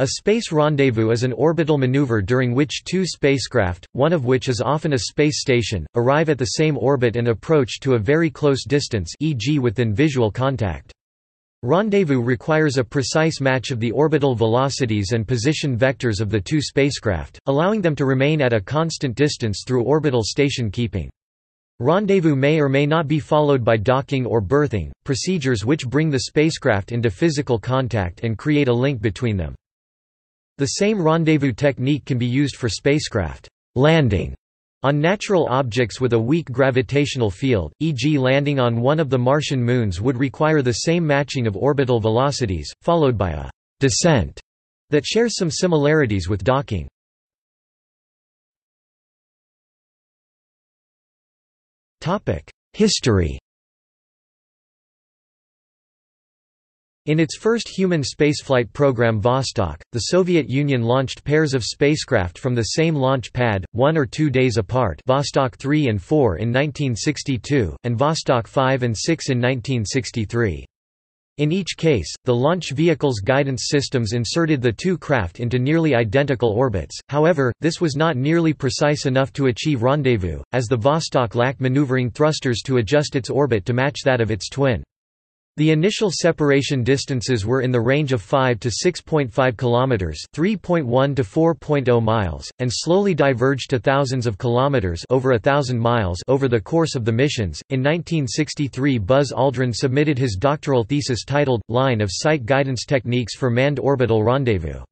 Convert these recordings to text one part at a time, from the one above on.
A space rendezvous is an orbital maneuver during which two spacecraft, one of which is often a space station, arrive at the same orbit and approach to a very close distance e.g. within visual contact. Rendezvous requires a precise match of the orbital velocities and position vectors of the two spacecraft, allowing them to remain at a constant distance through orbital station keeping. Rendezvous may or may not be followed by docking or berthing, procedures which bring the spacecraft into physical contact and create a link between them. The same rendezvous technique can be used for spacecraft landing on natural objects with a weak gravitational field, e.g. landing on one of the Martian moons would require the same matching of orbital velocities, followed by a descent that shares some similarities with docking. History In its first human spaceflight program Vostok, the Soviet Union launched pairs of spacecraft from the same launch pad, one or two days apart Vostok 3 and 4 in 1962, and Vostok 5 and 6 in 1963. In each case, the launch vehicle's guidance systems inserted the two craft into nearly identical orbits, however, this was not nearly precise enough to achieve rendezvous, as the Vostok lacked maneuvering thrusters to adjust its orbit to match that of its twin. The initial separation distances were in the range of 5 to 6.5 kilometers, 3.1 to 4.0 miles, and slowly diverged to thousands of kilometers, over thousand miles, over the course of the missions. In 1963, Buzz Aldrin submitted his doctoral thesis titled "Line of Sight Guidance Techniques for Manned Orbital Rendezvous."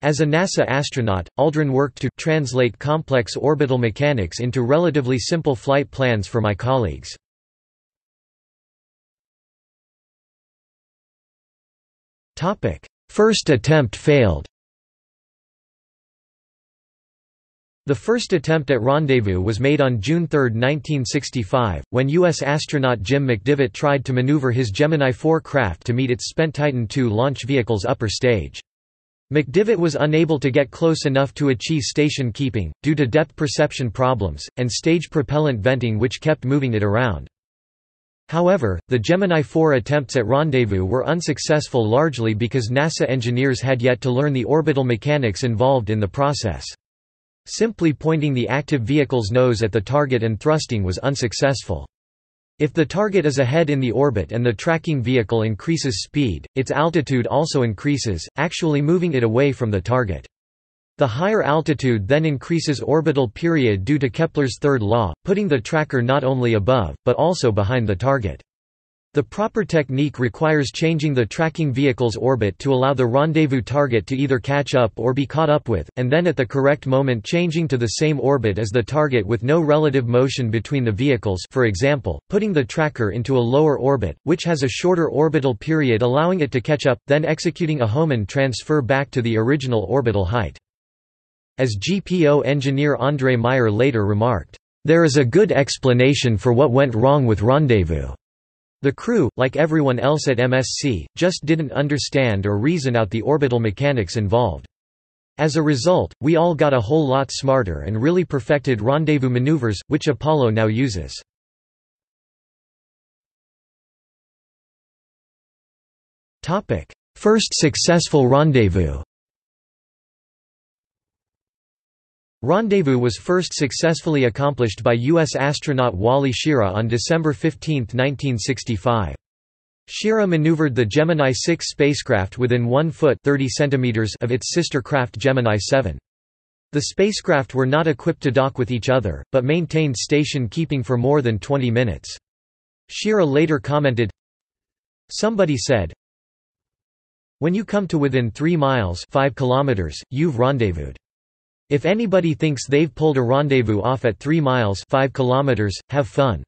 As a NASA astronaut, Aldrin worked to translate complex orbital mechanics into relatively simple flight plans for my colleagues. First attempt failed The first attempt at rendezvous was made on June 3, 1965, when U.S. astronaut Jim McDivitt tried to maneuver his Gemini 4 craft to meet its spent Titan II launch vehicle's upper stage. McDivitt was unable to get close enough to achieve station keeping, due to depth perception problems, and stage propellant venting which kept moving it around. However, the Gemini 4 attempts at rendezvous were unsuccessful largely because NASA engineers had yet to learn the orbital mechanics involved in the process. Simply pointing the active vehicle's nose at the target and thrusting was unsuccessful. If the target is ahead in the orbit and the tracking vehicle increases speed, its altitude also increases, actually moving it away from the target. The higher altitude then increases orbital period due to Kepler's third law, putting the tracker not only above, but also behind the target. The proper technique requires changing the tracking vehicle's orbit to allow the rendezvous target to either catch up or be caught up with, and then at the correct moment changing to the same orbit as the target with no relative motion between the vehicles for example, putting the tracker into a lower orbit, which has a shorter orbital period allowing it to catch up, then executing a Hohmann transfer back to the original orbital height. As GPO engineer André Meyer later remarked, "...there is a good explanation for what went wrong with Rendezvous." The crew, like everyone else at MSC, just didn't understand or reason out the orbital mechanics involved. As a result, we all got a whole lot smarter and really perfected rendezvous maneuvers, which Apollo now uses. First successful rendezvous Rendezvous was first successfully accomplished by U.S. astronaut Wally Schirra on December 15, 1965. Schirra maneuvered the Gemini 6 spacecraft within 1 foot 30 centimeters of its sister craft Gemini 7. The spacecraft were not equipped to dock with each other, but maintained station keeping for more than 20 minutes. Schirra later commented, Somebody said, When you come to within 3 miles 5 kilometers, you've rendezvoused. If anybody thinks they've pulled a rendezvous off at 3 miles 5 kilometers, have fun.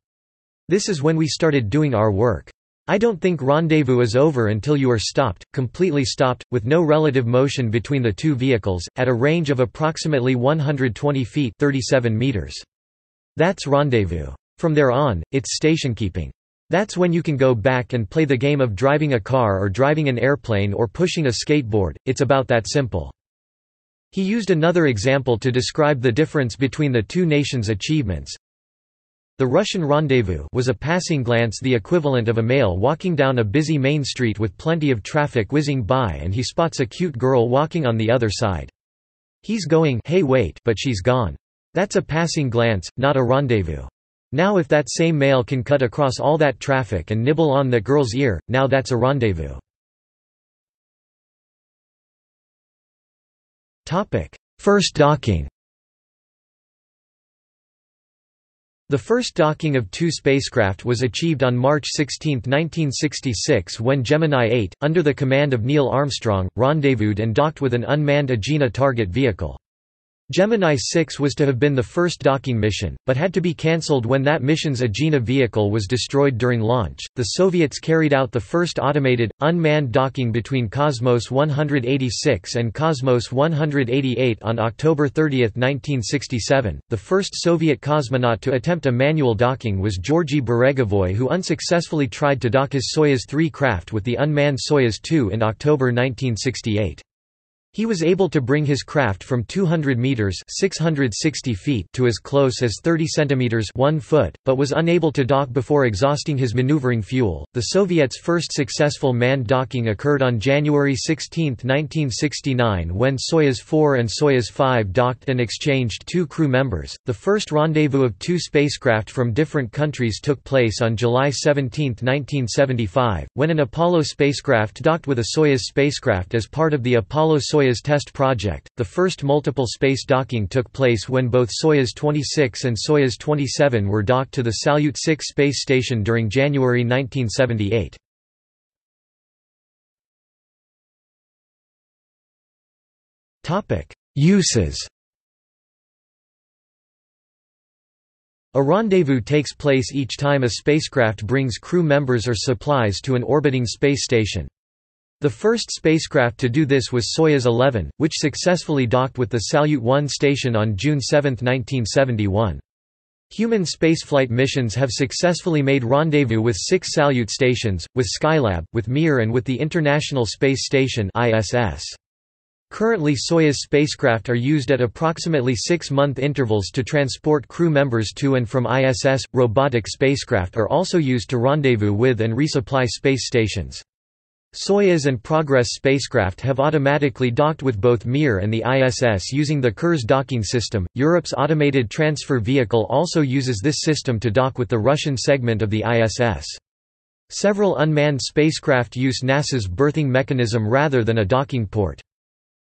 This is when we started doing our work. I don't think rendezvous is over until you are stopped, completely stopped, with no relative motion between the two vehicles, at a range of approximately 120 feet 37 meters. That's rendezvous. From there on, it's station keeping. That's when you can go back and play the game of driving a car or driving an airplane or pushing a skateboard, it's about that simple. He used another example to describe the difference between the two nations' achievements. The Russian rendezvous was a passing glance the equivalent of a male walking down a busy main street with plenty of traffic whizzing by and he spots a cute girl walking on the other side. He's going hey wait but she's gone. That's a passing glance, not a rendezvous. Now if that same male can cut across all that traffic and nibble on that girl's ear, now that's a rendezvous. First docking The first docking of two spacecraft was achieved on March 16, 1966 when Gemini 8, under the command of Neil Armstrong, rendezvoused and docked with an unmanned Agena target vehicle. Gemini 6 was to have been the first docking mission, but had to be cancelled when that mission's Agena vehicle was destroyed during launch. The Soviets carried out the first automated, unmanned docking between Cosmos 186 and Cosmos 188 on October 30, 1967. The first Soviet cosmonaut to attempt a manual docking was Georgy Beregovoy, who unsuccessfully tried to dock his Soyuz 3 craft with the unmanned Soyuz 2 in October 1968. He was able to bring his craft from 200 meters (660 feet) to as close as 30 centimeters (1 foot), but was unable to dock before exhausting his maneuvering fuel. The Soviets' first successful manned docking occurred on January 16, 1969, when Soyuz 4 and Soyuz 5 docked and exchanged two crew members. The first rendezvous of two spacecraft from different countries took place on July 17, 1975, when an Apollo spacecraft docked with a Soyuz spacecraft as part of the Apollo-Soyuz Soyuz test project. The first multiple space docking took place when both Soyuz 26 and Soyuz 27 were docked to the Salyut 6 space station during January 1978. Topic: Uses. A rendezvous takes place each time a spacecraft brings crew members or supplies to an orbiting space station. The first spacecraft to do this was Soyuz 11, which successfully docked with the Salyut 1 station on June 7, 1971. Human spaceflight missions have successfully made rendezvous with six Salyut stations, with Skylab, with Mir and with the International Space Station ISS. Currently Soyuz spacecraft are used at approximately six-month intervals to transport crew members to and from ISS. Robotic spacecraft are also used to rendezvous with and resupply space stations. Soyuz and Progress spacecraft have automatically docked with both Mir and the ISS using the Kurs docking system. Europe's automated transfer vehicle also uses this system to dock with the Russian segment of the ISS. Several unmanned spacecraft use NASA's berthing mechanism rather than a docking port.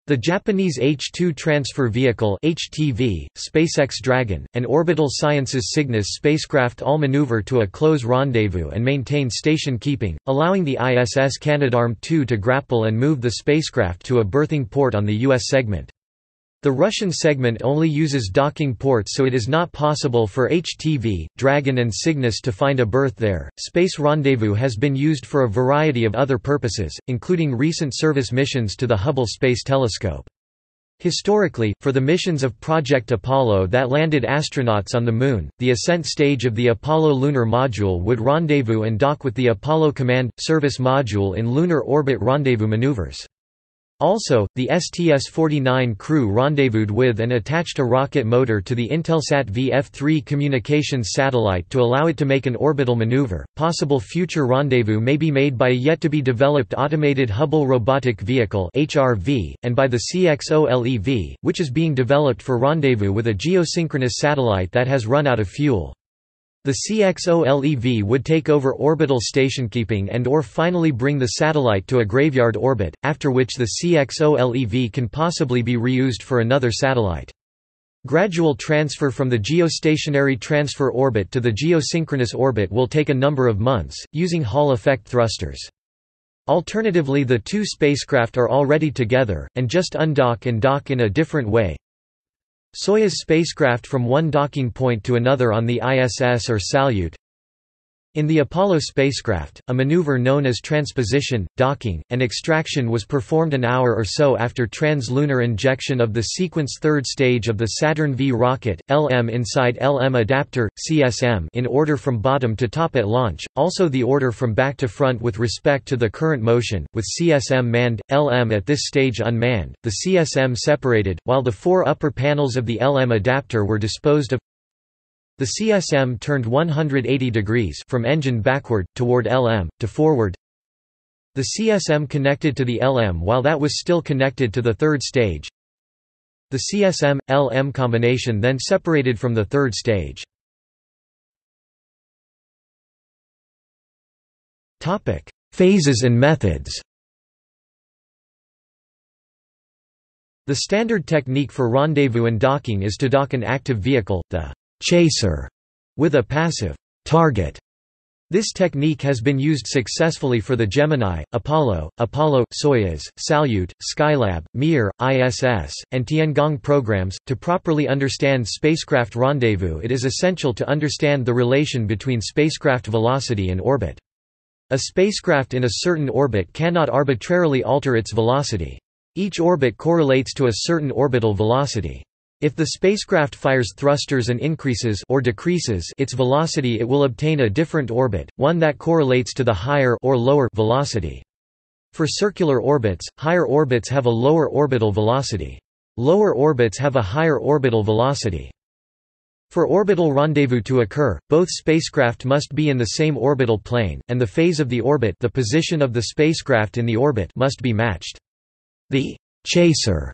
The Japanese H-2 Transfer Vehicle HTV, SpaceX Dragon, and Orbital Sciences Cygnus spacecraft all maneuver to a close rendezvous and maintain station keeping, allowing the ISS Canadarm2 to grapple and move the spacecraft to a berthing port on the U.S. segment. The Russian segment only uses docking ports so it is not possible for HTV, Dragon and Cygnus to find a berth there. Space Rendezvous has been used for a variety of other purposes, including recent service missions to the Hubble Space Telescope. Historically, for the missions of Project Apollo that landed astronauts on the Moon, the ascent stage of the Apollo lunar module would rendezvous and dock with the Apollo Command – Service module in lunar orbit rendezvous maneuvers. Also, the STS-49 crew rendezvoused with and attached a rocket motor to the Intelsat VF-3 communications satellite to allow it to make an orbital maneuver. Possible future rendezvous may be made by a yet-to-be-developed Automated Hubble Robotic Vehicle (HRV) and by the CXOLEV, which is being developed for rendezvous with a geosynchronous satellite that has run out of fuel. The CXOLEV would take over orbital stationkeeping and or finally bring the satellite to a graveyard orbit, after which the CXOLEV can possibly be reused for another satellite. Gradual transfer from the geostationary transfer orbit to the geosynchronous orbit will take a number of months, using Hall effect thrusters. Alternatively the two spacecraft are already together, and just undock and dock in a different way, Soyuz spacecraft from one docking point to another on the ISS or Salyut in the Apollo spacecraft, a maneuver known as transposition, docking, and extraction was performed an hour or so after trans-lunar injection of the sequence third stage of the Saturn V rocket, LM inside LM adapter, CSM in order from bottom to top at launch, also the order from back to front with respect to the current motion, with CSM manned, LM at this stage unmanned, the CSM separated, while the four upper panels of the LM adapter were disposed of The CSM turned 180 degrees from engine backward, toward LM, to forward. The CSM connected to the LM while that was still connected to the third stage. The CSM-LM combination then separated from the third stage. Phases and methods The standard technique for rendezvous and docking is to dock an active vehicle, the chaser, with a passive target. This technique has been used successfully for the Gemini, Apollo, Apollo, Soyuz, Salyut, Skylab, Mir, ISS, and Tiangong programs. To properly understand spacecraft rendezvous, it is essential to understand the relation between spacecraft velocity and orbit. A spacecraft in a certain orbit cannot arbitrarily alter its velocity. Each orbit correlates to a certain orbital velocity. If the spacecraft fires thrusters and increases or decreases its velocity it will obtain a different orbit, one that correlates to the higher or lower velocity. For circular orbits, higher orbits have a lower orbital velocity. Lower orbits have a higher orbital velocity. For orbital rendezvous to occur, both spacecraft must be in the same orbital plane, and the phase of the orbit the position of the spacecraft in the orbit must be matched. The chaser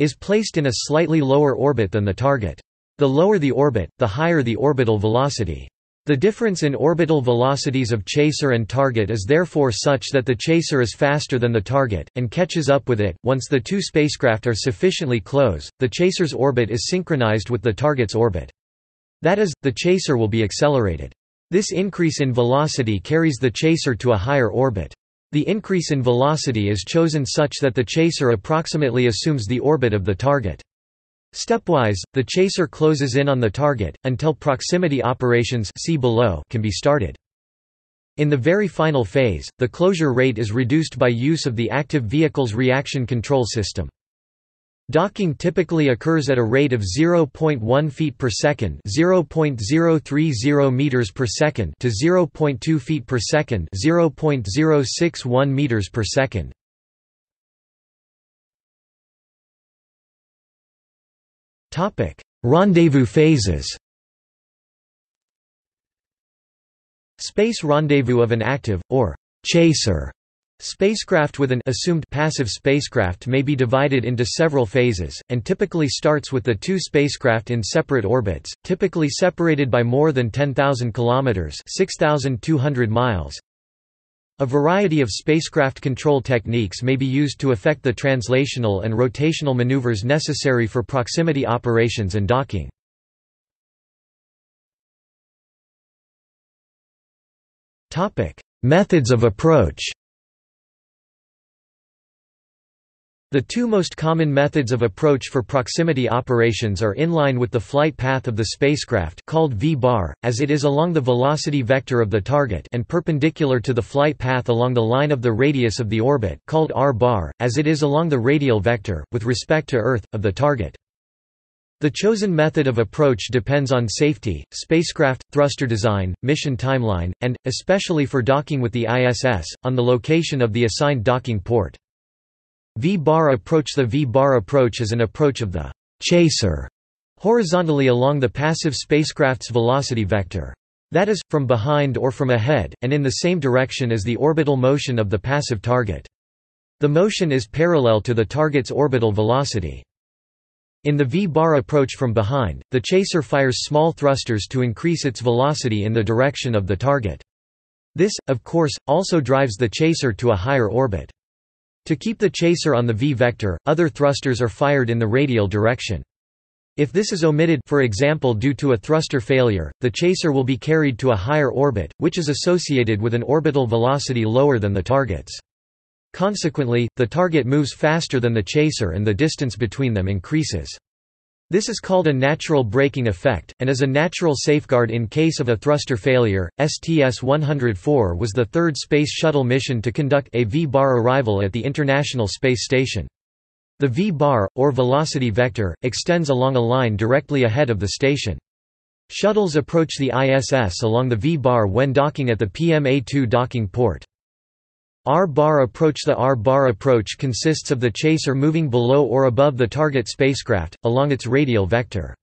is placed in a slightly lower orbit than the target. The lower the orbit, the higher the orbital velocity. The difference in orbital velocities of chaser and target is therefore such that the chaser is faster than the target, and catches up with it. Once the two spacecraft are sufficiently close, the chaser's orbit is synchronized with the target's orbit. That is, the chaser will be accelerated. This increase in velocity carries the chaser to a higher orbit. The increase in velocity is chosen such that the chaser approximately assumes the orbit of the target. Stepwise, the chaser closes in on the target, until proximity operations see below can be started. In the very final phase, the closure rate is reduced by use of the active vehicle's reaction control system. Docking typically occurs at a rate of 0.1 feet per second, 0.030 meters per second to 0.2 feet per second, 0.061 meters per second. Topic: Rendezvous phases. Space rendezvous of an active or chaser Spacecraft with an assumed passive spacecraft may be divided into several phases, and typically starts with the two spacecraft in separate orbits, typically separated by more than 10,000 kilometers (6,200 miles). A variety of spacecraft control techniques may be used to effect the translational and rotational maneuvers necessary for proximity operations and docking. Topic: Methods of approach. The two most common methods of approach for proximity operations are in line with the flight path of the spacecraft called v-bar, as it is along the velocity vector of the target and perpendicular to the flight path along the line of the radius of the orbit called r-bar, as it is along the radial vector, with respect to Earth, of the target. The chosen method of approach depends on safety, spacecraft, thruster design, mission timeline, and, especially for docking with the ISS, on the location of the assigned docking port. V-bar approach The V-bar approach is an approach of the chaser horizontally along the passive spacecraft's velocity vector. That is, from behind or from ahead, and in the same direction as the orbital motion of the passive target. The motion is parallel to the target's orbital velocity. In the V-bar approach from behind, the chaser fires small thrusters to increase its velocity in the direction of the target. This, of course, also drives the chaser to a higher orbit. To keep the chaser on the v-vector, other thrusters are fired in the radial direction. If this is omitted for example due to a thruster failure, the chaser will be carried to a higher orbit, which is associated with an orbital velocity lower than the target's. Consequently, the target moves faster than the chaser and the distance between them increases. This is called a natural braking effect, and is a natural safeguard in case of a thruster failure. STS-104 was the third Space Shuttle mission to conduct a V-bar arrival at the International Space Station. The V-bar, or velocity vector, extends along a line directly ahead of the station. Shuttles approach the ISS along the V-bar when docking at the PMA-2 docking port. R-bar approach The R-bar approach consists of the chaser moving below or above the target spacecraft, along its radial vector.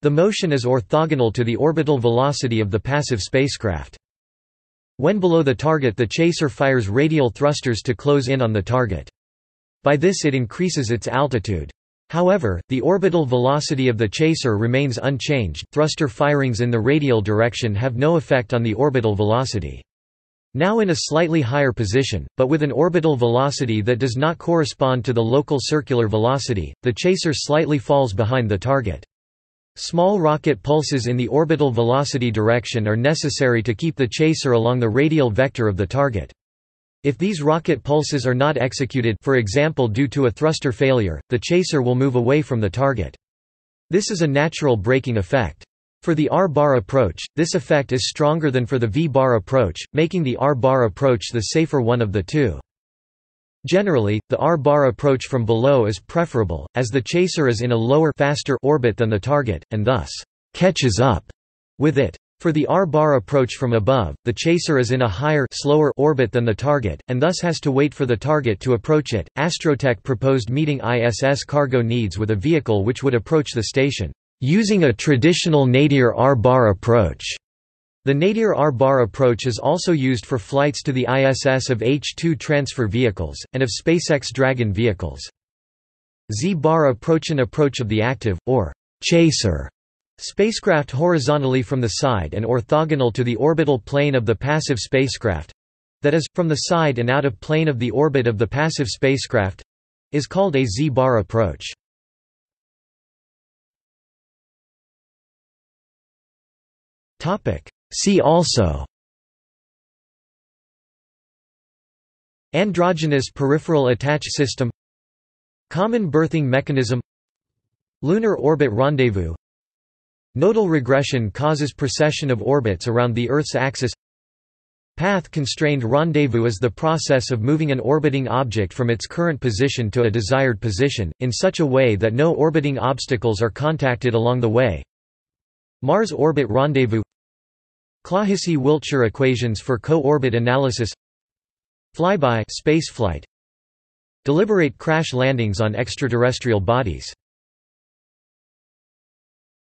The motion is orthogonal to the orbital velocity of the passive spacecraft. When below the target the chaser fires radial thrusters to close in on the target. By this it increases its altitude. However, the orbital velocity of the chaser remains unchanged, thruster firings in the radial direction have no effect on the orbital velocity. Now in a slightly higher position, but with an orbital velocity that does not correspond to the local circular velocity, the chaser slightly falls behind the target. Small rocket pulses in the orbital velocity direction are necessary to keep the chaser along the radial vector of the target. If these rocket pulses are not executed for example due to a thruster failure, the chaser will move away from the target. This is a natural braking effect. For the R-bar approach, this effect is stronger than for the V-bar approach, making the R-bar approach the safer one of the two. Generally, the R-bar approach from below is preferable, as the chaser is in a lower faster orbit than the target, and thus, catches up with it. For the R-bar approach from above, the chaser is in a higher slower orbit than the target, and thus has to wait for the target to approach it. Astrotech proposed meeting ISS cargo needs with a vehicle which would approach the station, using a traditional nadir R-bar approach. The Nadir R-bar approach is also used for flights to the ISS of H-2 transfer vehicles, and of SpaceX Dragon vehicles. Z-bar approach An approach of the active, or chaser, spacecraft horizontally from the side and orthogonal to the orbital plane of the passive spacecraft—that is, from the side and out of plane of the orbit of the passive spacecraft—is called a Z-bar approach. See also. Androgynous peripheral attach system. Common berthing mechanism. Lunar orbit rendezvous. Nodal regression causes precession of orbits around the Earth's axis. Path-constrained rendezvous is the process of moving an orbiting object from its current position to a desired position, in such a way that no orbiting obstacles are contacted along the way. Mars orbit rendezvous Clohessy-Wiltshire equations for co-orbit analysis Flyby spaceflight. Deliberate crash landings on extraterrestrial bodies